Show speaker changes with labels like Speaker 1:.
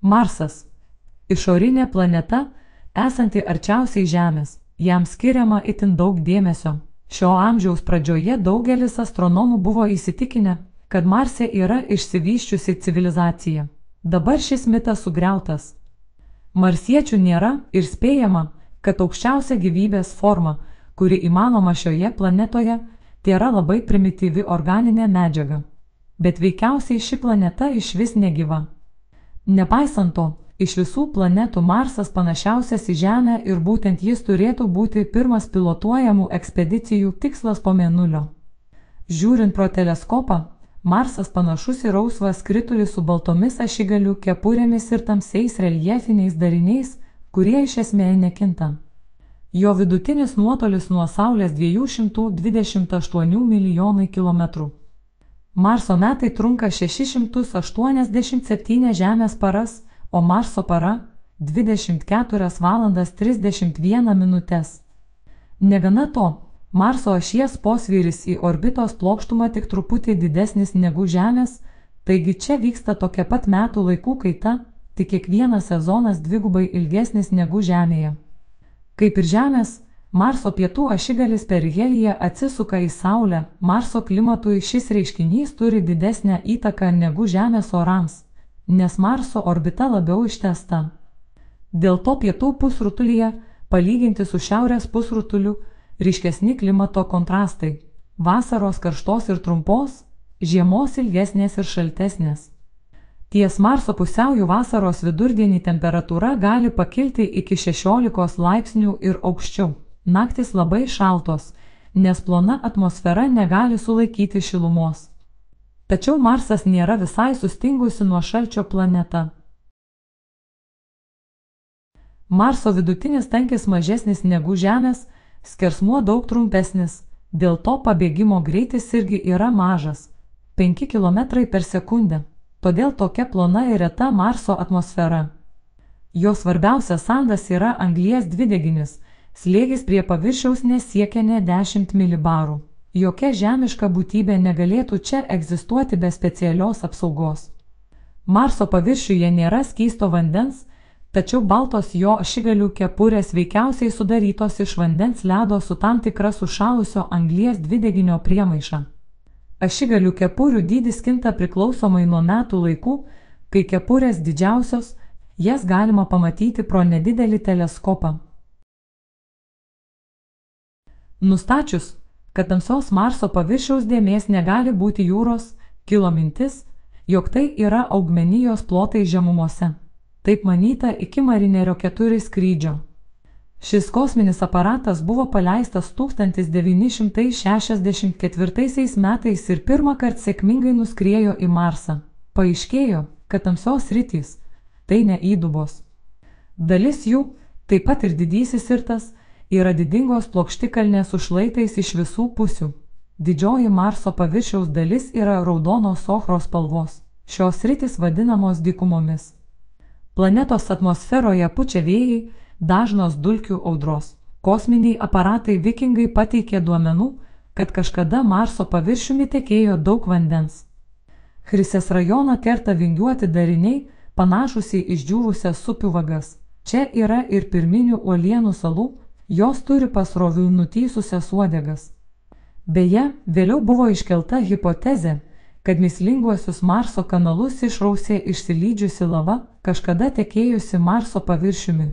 Speaker 1: Marsas - išorinė planeta, esanti arčiausiai Žemės, jam skiriama itin daug dėmesio. Šio amžiaus pradžioje daugelis astronomų buvo įsitikinę, kad Marse yra išsivyščiusi civilizacija. Dabar šis mitas sugriautas. Marsiečių nėra ir spėjama, kad aukščiausia gyvybės forma, kuri įmanoma šioje planetoje, tai yra labai primityvi organinė medžiaga. Bet veikiausiai ši planeta iš vis negyva. Nepaisant to, iš visų planetų Marsas panašiausias į Žemę ir būtent jis turėtų būti pirmas pilotuojamų ekspedicijų tikslas po mėnulio. Žiūrint pro teleskopą, Marsas panašus į rausvą skritulį su baltomis ašigalių kepurėmis ir tamsiais reljefiniais dariniais, kurie iš esmės nekinta. Jo vidutinis nuotolis nuo Saulės 228 milijonai kilometrų. Marso metai trunka 687 Žemės paras, o Marso para - 24 valandas 31 minutės. Negana to, Marso ašies posvyris į orbitos plokštumą tik truputį didesnis negu Žemės, taigi čia vyksta tokia pat metų laikų kaita, tik kiekvienas sezonas dvigubai ilgesnis negu Žemėje. Kaip ir Žemės, Marso pietų ašigalis per Heliją atsisuka į Saulę, Marso klimatui šis reiškinys turi didesnę įtaką negu Žemės orams, nes Marso orbita labiau ištesta. Dėl to pietų pusrutulyje, palyginti su Šiaurės pusrutuliu, ryškesni klimato kontrastai - vasaros karštos ir trumpos, žiemos ilgesnės ir šaltesnės. Ties Marso pusiaujų vasaros vidurdienį temperatūra gali pakilti iki 16 laipsnių ir aukščiau. Naktis labai šaltos, nes plona atmosfera negali sulaikyti šilumos. Tačiau Marsas nėra visai sustingusi nuo šalčio planeta. Marso vidutinis tankis mažesnis negu Žemės, skersmuo daug trumpesnis, dėl to pabėgimo greitis irgi yra mažas - 5 km per sekundę. Todėl tokia plona ir reta Marso atmosfera. Jo svarbiausias sandas yra anglies dvideginis, slėgis prie paviršiaus nesiekia ne 10 milibarų. Jokia žemiška būtybė negalėtų čia egzistuoti be specialios apsaugos. Marso paviršiuje nėra skysto vandens, tačiau baltos jo ašigalių kepurės veikiausiai sudarytos iš vandens ledo su tam tikra sušalusio anglies dvideginio priemaiša. Ašigalių kepurių dydis kinta priklausomai nuo metų laikų, kai kepurės didžiausios, jas galima pamatyti pro nedidelį teleskopą. Nustačius, kad tamsios Marso paviršiaus dėmės negali būti jūros, kilo mintis, jog tai yra augmenijos plotai žemumose. Taip manyta iki Marinerio 4 skrydžio. Šis kosminis aparatas buvo paleistas 1964 metais ir pirmą kartą sėkmingai nuskriejo į Marsą. Paaiškėjo, kad tamsios rytys - tai ne įdubos. Dalis jų, taip pat ir didysis irtas, yra didingos plokštikalnės su šlaitais iš visų pusių. Didžioji Marso paviršiaus dalis yra raudonos ochros spalvos. Šios rytis vadinamos dykumomis. Planetos atmosferoje pučia vėjai, dažnos dulkių audros. Kosminiai aparatai vikingai pateikė duomenų, kad kažkada Marso paviršiumi tekėjo daug vandens. Chrisės rajoną kerta vingiuoti dariniai, panašus į išdžiūvusias supių vagas. Čia yra ir pirminių uolienų salų, jos turi pasrovių nutysusias uodegas. Beje, vėliau buvo iškelta hipotezė, kad mislinguosius Marso kanalus išrausė išsilydžiusi lava, kažkada tekėjusi Marso paviršiumi.